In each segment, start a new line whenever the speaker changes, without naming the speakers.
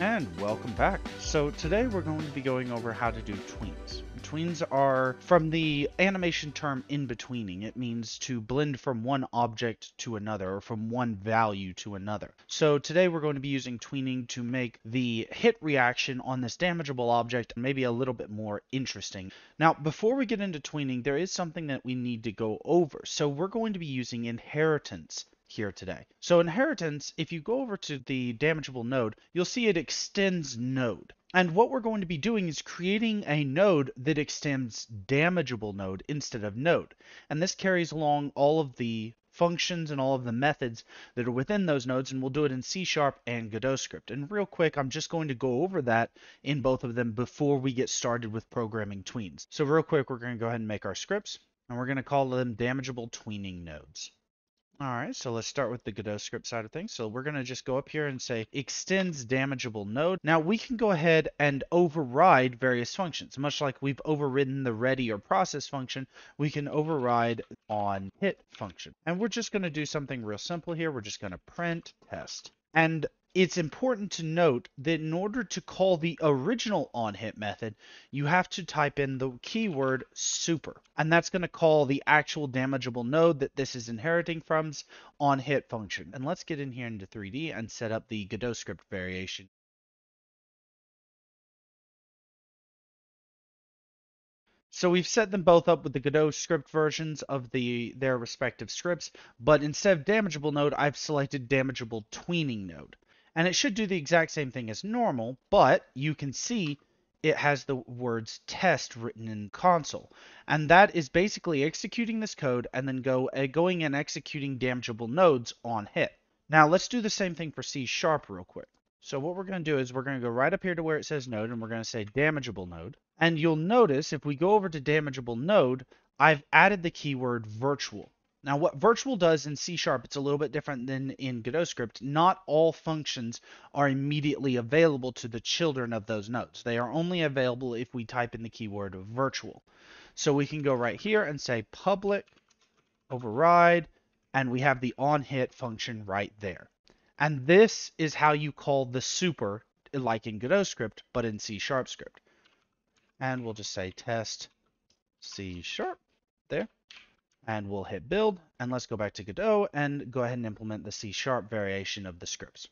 And welcome back. So today we're going to be going over how to do tweens. Tweens are from the animation term in-betweening. It means to blend from one object to another or from one value to another. So today we're going to be using tweening to make the hit reaction on this damageable object maybe a little bit more interesting. Now before we get into tweening there is something that we need to go over. So we're going to be using inheritance here today. So inheritance, if you go over to the damageable node, you'll see it extends node. And what we're going to be doing is creating a node that extends damageable node instead of node. And this carries along all of the functions and all of the methods that are within those nodes, and we'll do it in C Sharp and Godot script. And real quick, I'm just going to go over that in both of them before we get started with programming tweens. So real quick, we're going to go ahead and make our scripts, and we're going to call them damageable tweening nodes. All right, so let's start with the Godot script side of things. So we're going to just go up here and say extends damageable node. Now we can go ahead and override various functions. Much like we've overridden the ready or process function, we can override on hit function. And we're just going to do something real simple here. We're just going to print test. And it's important to note that in order to call the original onHit method, you have to type in the keyword super. And that's going to call the actual damageable node that this is inheriting from's onHit function. And let's get in here into 3D and set up the Godot script variation. So we've set them both up with the Godot script versions of the their respective scripts, but instead of damageable node, I've selected damageable tweening node and it should do the exact same thing as normal, but you can see it has the words test written in console. And that is basically executing this code and then go uh, going and executing damageable nodes on hit. Now let's do the same thing for C sharp real quick. So what we're going to do is we're going to go right up here to where it says node and we're going to say damageable node. And you'll notice if we go over to damageable node, I've added the keyword virtual. Now, what virtual does in C Sharp, it's a little bit different than in Godot script. Not all functions are immediately available to the children of those nodes. They are only available if we type in the keyword virtual. So we can go right here and say public override, and we have the onHit function right there. And this is how you call the super, like in Godot script, but in C Sharp script. And we'll just say test C Sharp there and we'll hit build and let's go back to Godot and go ahead and implement the C sharp variation of the scripts.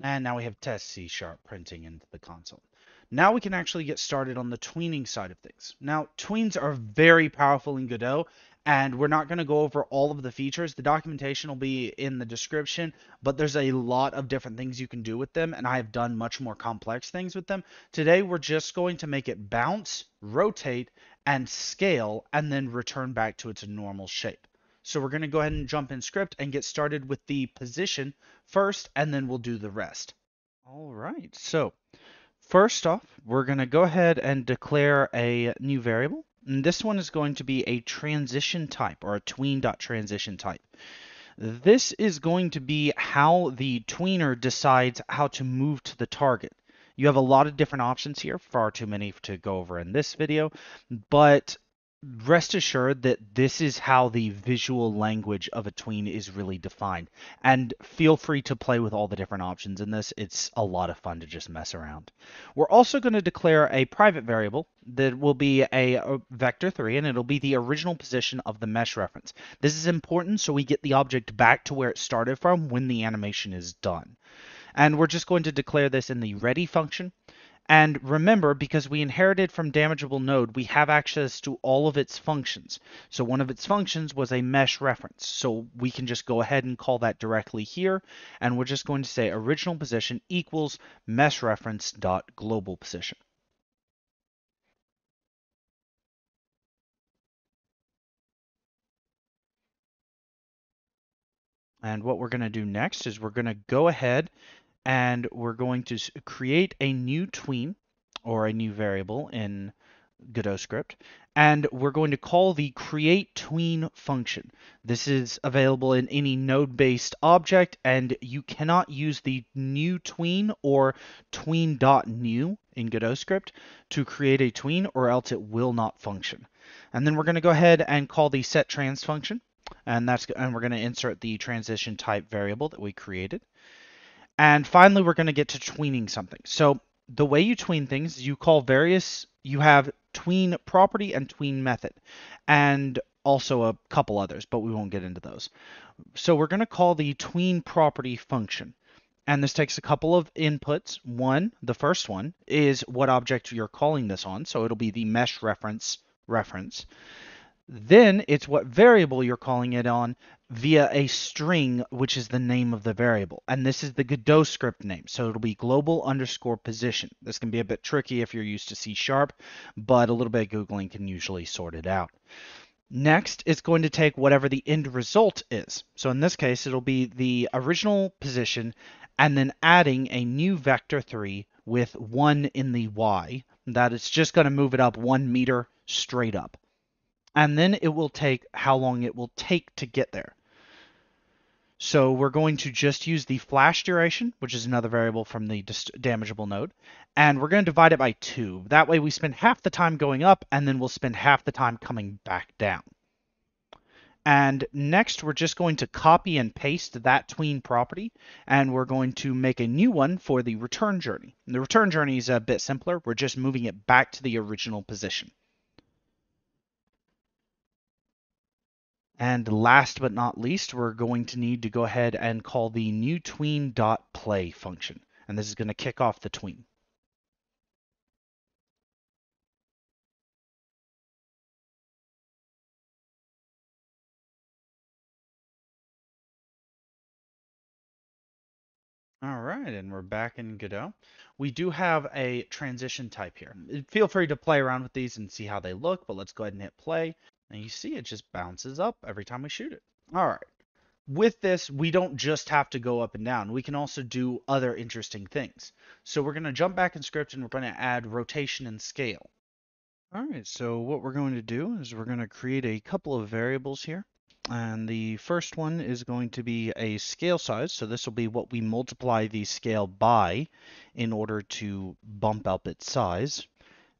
And now we have test C sharp printing into the console. Now we can actually get started on the tweening side of things. Now, tweens are very powerful in Godot, and we're not going to go over all of the features. The documentation will be in the description, but there's a lot of different things you can do with them, and I have done much more complex things with them. Today, we're just going to make it bounce, rotate, and scale, and then return back to its normal shape. So we're going to go ahead and jump in script and get started with the position first, and then we'll do the rest. All right, so first off, we're going to go ahead and declare a new variable. And this one is going to be a transition type or a tween.transition type. This is going to be how the tweener decides how to move to the target. You have a lot of different options here, far too many to go over in this video, but rest assured that this is how the visual language of a tween is really defined. And feel free to play with all the different options in this. It's a lot of fun to just mess around. We're also going to declare a private variable that will be a, a vector3 and it'll be the original position of the mesh reference. This is important so we get the object back to where it started from when the animation is done. And we're just going to declare this in the ready function. And remember, because we inherited from damageable node, we have access to all of its functions. So one of its functions was a mesh reference. So we can just go ahead and call that directly here. And we're just going to say original position equals mesh reference dot global position. And what we're going to do next is we're going to go ahead and we're going to create a new tween or a new variable in Godot script, and we're going to call the create tween function. This is available in any node-based object, and you cannot use the new tween or tween.new in Godot script to create a tween, or else it will not function. And then we're going to go ahead and call the set trans function, and that's and we're going to insert the transition type variable that we created. And finally, we're going to get to tweening something. So the way you tween things, you call various, you have tween property and tween method, and also a couple others, but we won't get into those. So we're going to call the tween property function. And this takes a couple of inputs. One, the first one, is what object you're calling this on. So it'll be the mesh reference reference. Then it's what variable you're calling it on via a string, which is the name of the variable. And this is the Godot script name. So it'll be global underscore position. This can be a bit tricky if you're used to C sharp, but a little bit of Googling can usually sort it out. Next, it's going to take whatever the end result is. So in this case, it'll be the original position and then adding a new vector 3 with 1 in the y. That it's just going to move it up 1 meter straight up and then it will take how long it will take to get there. So we're going to just use the flash duration, which is another variable from the damageable node, and we're going to divide it by 2. That way we spend half the time going up, and then we'll spend half the time coming back down. And next, we're just going to copy and paste that tween property, and we're going to make a new one for the return journey. And the return journey is a bit simpler. We're just moving it back to the original position. And last but not least, we're going to need to go ahead and call the new tween.play function. And this is going to kick off the tween. All right, and we're back in Godot. We do have a transition type here. Feel free to play around with these and see how they look, but let's go ahead and hit play. And you see it just bounces up every time we shoot it. All right. With this, we don't just have to go up and down. We can also do other interesting things. So we're going to jump back in script and we're going to add rotation and scale. All right, so what we're going to do is we're going to create a couple of variables here. And the first one is going to be a scale size. So this will be what we multiply the scale by in order to bump up its size.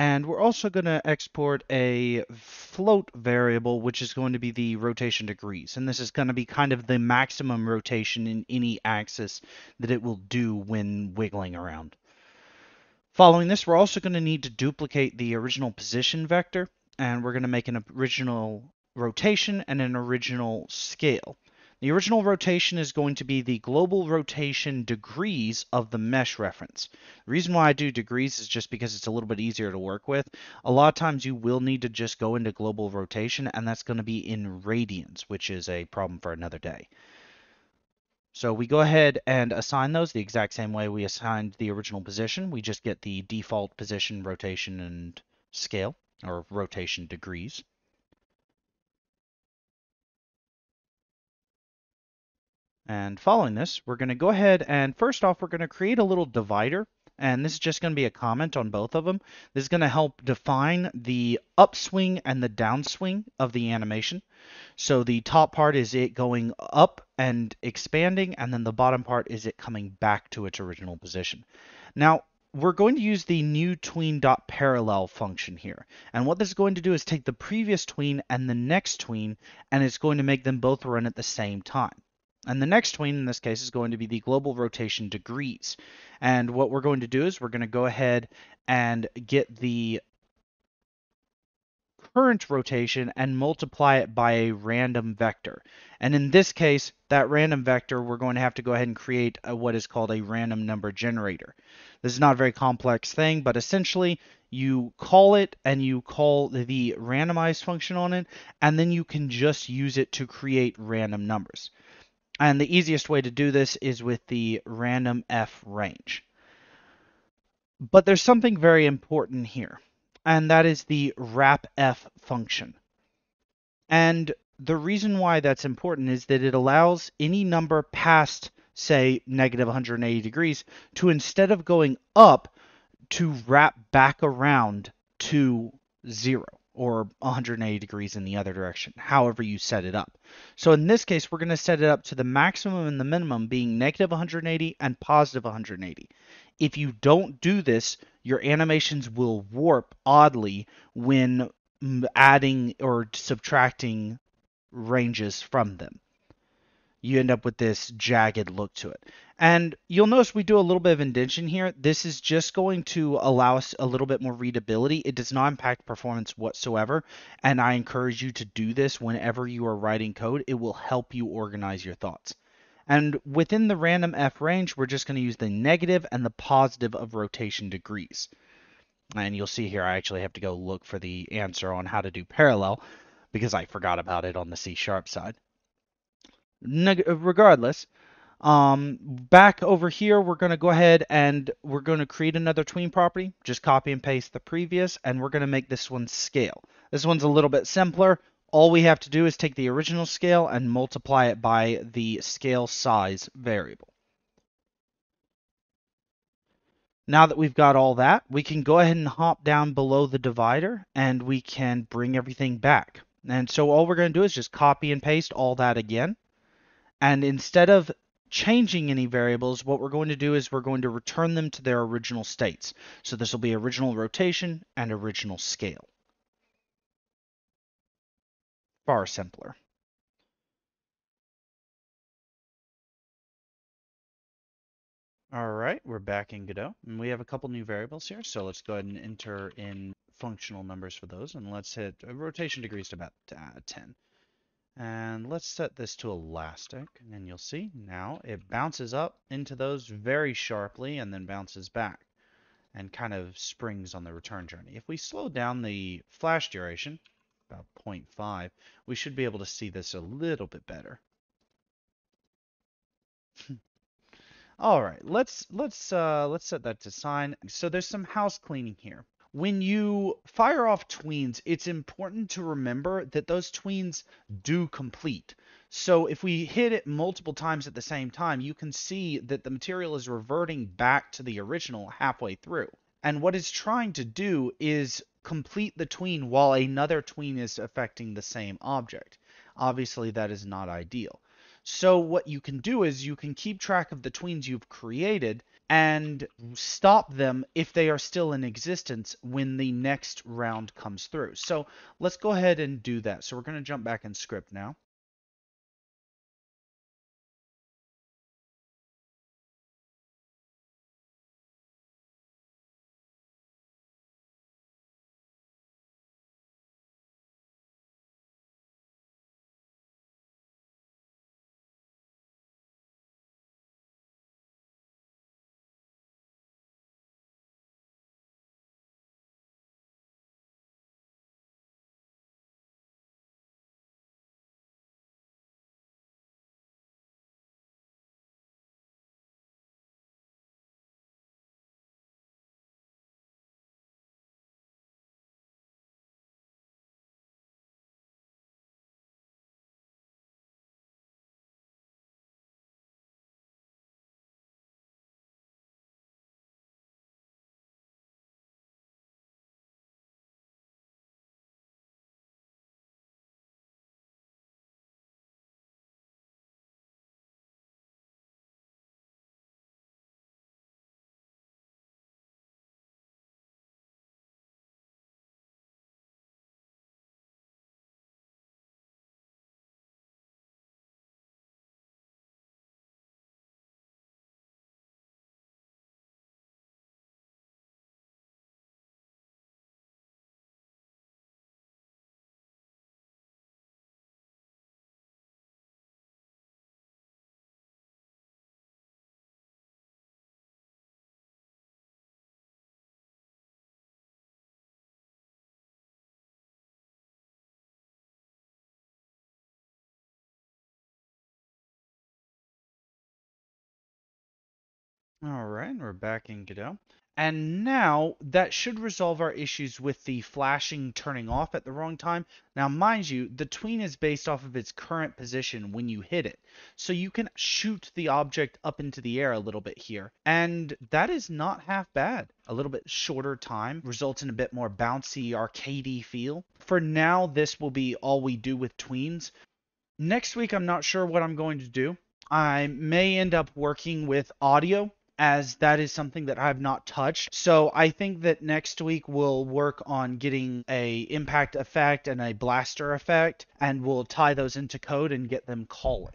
And we're also going to export a float variable, which is going to be the rotation degrees. And this is going to be kind of the maximum rotation in any axis that it will do when wiggling around. Following this, we're also going to need to duplicate the original position vector, and we're going to make an original rotation and an original scale. The original rotation is going to be the global rotation degrees of the mesh reference. The reason why I do degrees is just because it's a little bit easier to work with. A lot of times you will need to just go into global rotation, and that's going to be in radians, which is a problem for another day. So we go ahead and assign those the exact same way we assigned the original position. We just get the default position, rotation, and scale, or rotation degrees. And following this, we're going to go ahead and first off, we're going to create a little divider. And this is just going to be a comment on both of them. This is going to help define the upswing and the downswing of the animation. So the top part is it going up and expanding, and then the bottom part is it coming back to its original position. Now, we're going to use the new tween.parallel function here. And what this is going to do is take the previous tween and the next tween, and it's going to make them both run at the same time. And the next tween in this case is going to be the global rotation degrees. And what we're going to do is we're going to go ahead and get the current rotation and multiply it by a random vector. And in this case, that random vector, we're going to have to go ahead and create a, what is called a random number generator. This is not a very complex thing, but essentially you call it and you call the randomized function on it, and then you can just use it to create random numbers. And the easiest way to do this is with the random f range. But there's something very important here, and that is the wrap f function. And the reason why that's important is that it allows any number past, say, negative 180 degrees to instead of going up, to wrap back around to 0 or 180 degrees in the other direction, however you set it up. So in this case, we're going to set it up to the maximum and the minimum being negative 180 and positive 180. If you don't do this, your animations will warp oddly when adding or subtracting ranges from them you end up with this jagged look to it. And you'll notice we do a little bit of indentation here. This is just going to allow us a little bit more readability. It does not impact performance whatsoever. And I encourage you to do this whenever you are writing code. It will help you organize your thoughts. And within the random F range, we're just going to use the negative and the positive of rotation degrees. And you'll see here, I actually have to go look for the answer on how to do parallel because I forgot about it on the C sharp side regardless, um, back over here, we're going to go ahead and we're going to create another tween property. Just copy and paste the previous, and we're going to make this one scale. This one's a little bit simpler. All we have to do is take the original scale and multiply it by the scale size variable. Now that we've got all that, we can go ahead and hop down below the divider and we can bring everything back. And so all we're going to do is just copy and paste all that again. And instead of changing any variables, what we're going to do is we're going to return them to their original states. So this will be original rotation and original scale. Far simpler. All right, we're back in Godot, and we have a couple new variables here. So let's go ahead and enter in functional numbers for those, and let's hit rotation degrees to about uh, 10. And let's set this to elastic, and you'll see now it bounces up into those very sharply and then bounces back and kind of springs on the return journey. If we slow down the flash duration, about 0.5, we should be able to see this a little bit better. All right, let's let's uh, let's set that to sine. So there's some house cleaning here when you fire off tweens, it's important to remember that those tweens do complete. So if we hit it multiple times at the same time, you can see that the material is reverting back to the original halfway through. And what it's trying to do is complete the tween while another tween is affecting the same object. Obviously, that is not ideal. So what you can do is you can keep track of the tweens you've created and mm-hmm. stop them if they are still in existence when the next round comes through. So let's go ahead and do that. So we're going to jump back in script now. All right, we're back in Godot. And now that should resolve our issues with the flashing turning off at the wrong time. Now, mind you, the tween is based off of its current position when you hit it. So you can shoot the object up into the air a little bit here. And that is not half bad. A little bit shorter time results in a bit more bouncy, arcadey feel. For now, this will be all we do with tweens. Next week, I'm not sure what I'm going to do. I may end up working with audio as that is something that I have not touched. So I think that next week we'll work on getting a impact effect and a blaster effect, and we'll tie those into code and get them calling.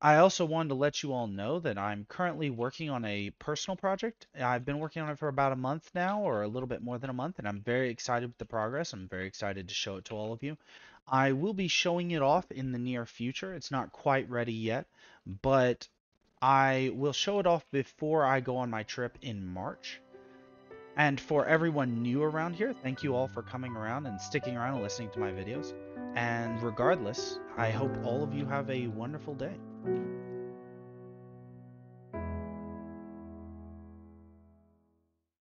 I also wanted to let you all know that I'm currently working on a personal project. I've been working on it for about a month now, or a little bit more than a month, and I'm very excited with the progress. I'm very excited to show it to all of you. I will be showing it off in the near future. It's not quite ready yet, but I will show it off before I go on my trip in March. And for everyone new around here, thank you all for coming around and sticking around and listening to my videos. And regardless, I hope all of you have a wonderful day.